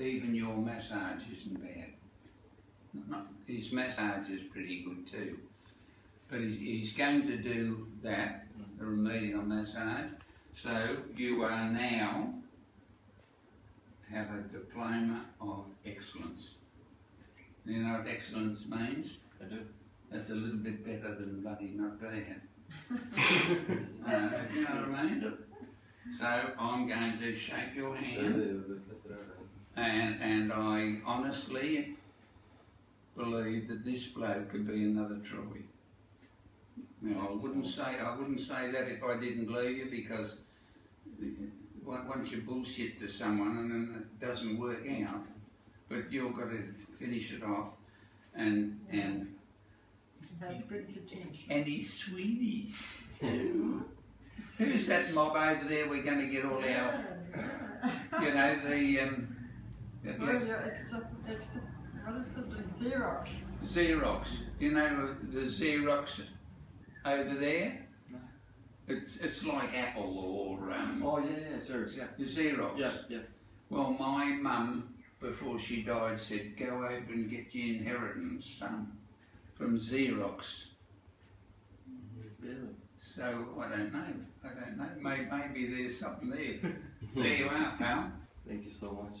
even your massage isn't bad. Not, his massage is pretty good too. But he's, he's going to do that, the remedial massage. So you are now have a diploma of excellence. You know what excellence means? I do. That's a little bit better than bloody not bad. uh, you know what I mean? So I'm going to shake your hand, and and I honestly believe that this bloke could be another Troy. Now, I wouldn't say I wouldn't say that if I didn't believe you because once you bullshit to someone and then it doesn't work out, but you've got to finish it off, and and Has good potential. and he's Swedish. Who's that mob over there? We're going to get all our, you know, the um, the Well, yeah, it's, a- it's, what is it, Xerox? Xerox. Do you know the Xerox over there. No. It's it's like Apple or um, Oh yeah, yeah, serious, yeah. the Xerox. Yeah, yeah. Well, my mum, before she died, said, "Go over and get your inheritance, son, from Xerox." Really? So I don't know. I don't know. Maybe, maybe there's something there. there you are, pal. Thank you so much.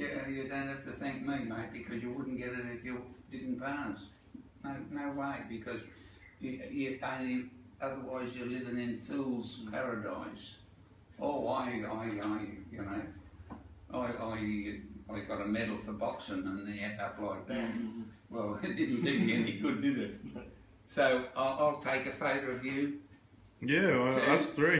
Thank you. Yeah, you don't have to thank me, mate, because you wouldn't get it if you didn't pass. No, no way, because you, you only otherwise you're living in fool's mm. paradise. Oh, I, I, I, you know, I, I, I got a medal for boxing and they end up like that. Well, it didn't do me any good, did it? So I'll, I'll take a photo of you Yeah, well, us three.